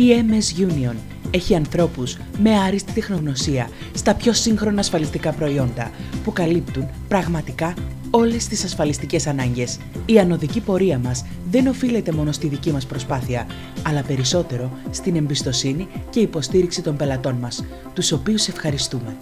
Η MS Union έχει ανθρώπους με άριστη τεχνογνωσία στα πιο σύγχρονα ασφαλιστικά προϊόντα που καλύπτουν πραγματικά όλες τις ασφαλιστικές ανάγκες. Η ανωδική πορεία μας δεν οφείλεται μόνο στη δική μας προσπάθεια, αλλά περισσότερο στην εμπιστοσύνη και υποστήριξη των πελατών μας, τους οποίους ευχαριστούμε.